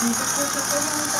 ちょっと。